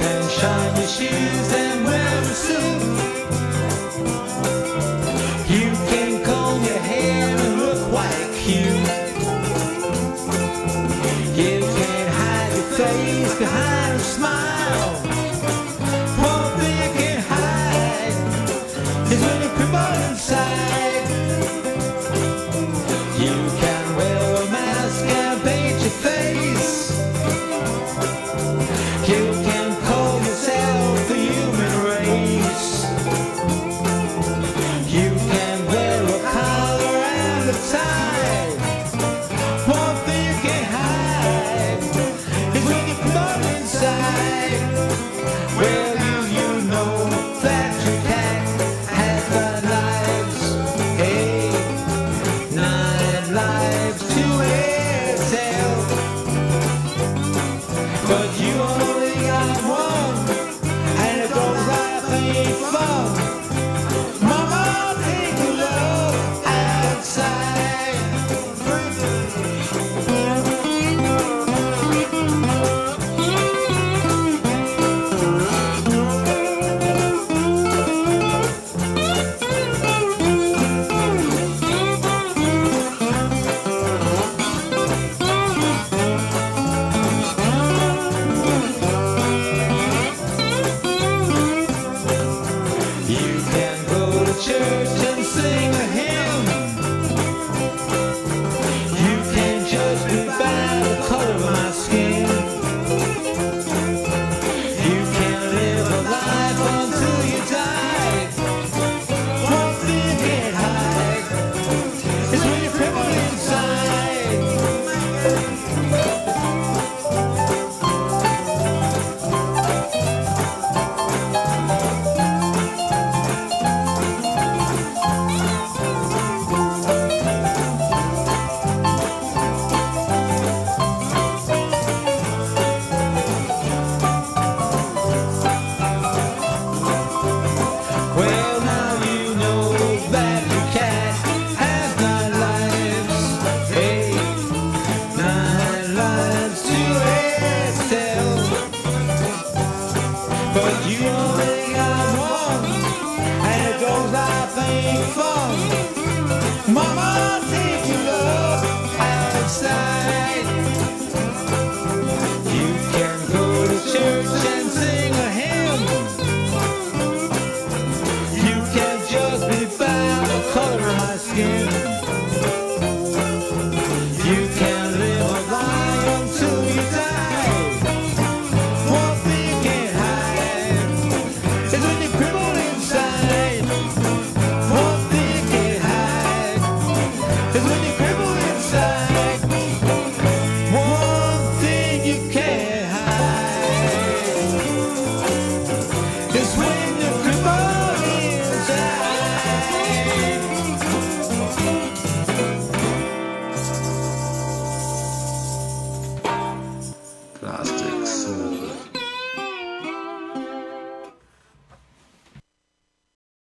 can shine your shoes and wear a suit. You can comb your hair and look like you. You can hide your face behind a smile. One thing you can hide is when you inside. You can away. under skin. Fantastic.